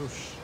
push